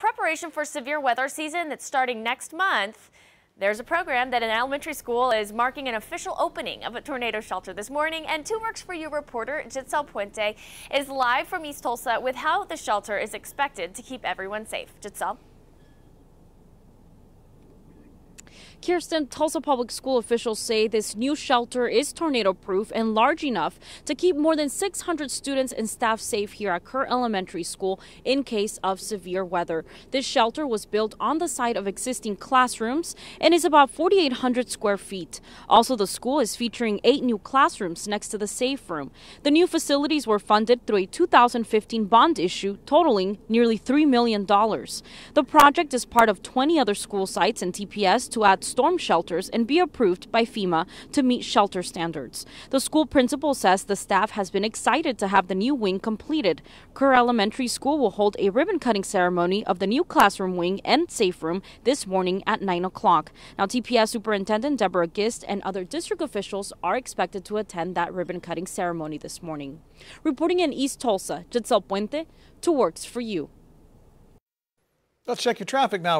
preparation for severe weather season that's starting next month. There's a program that an elementary school is marking an official opening of a tornado shelter this morning. And Two Works for You reporter Gitzel Puente is live from East Tulsa with how the shelter is expected to keep everyone safe. Gitzel. Kirsten, Tulsa Public School officials say this new shelter is tornado proof and large enough to keep more than 600 students and staff safe here at Kerr Elementary School in case of severe weather. This shelter was built on the site of existing classrooms and is about 4,800 square feet. Also, the school is featuring eight new classrooms next to the safe room. The new facilities were funded through a 2015 bond issue totaling nearly $3 million. The project is part of 20 other school sites and TPS to add storm shelters and be approved by FEMA to meet shelter standards. The school principal says the staff has been excited to have the new wing completed. Kerr Elementary School will hold a ribbon cutting ceremony of the new classroom wing and safe room this morning at 9 o'clock. Now, TPS Superintendent Deborah Gist and other district officials are expected to attend that ribbon cutting ceremony this morning. Reporting in East Tulsa, Gitzel Puente, Two Works for You. Let's check your traffic now.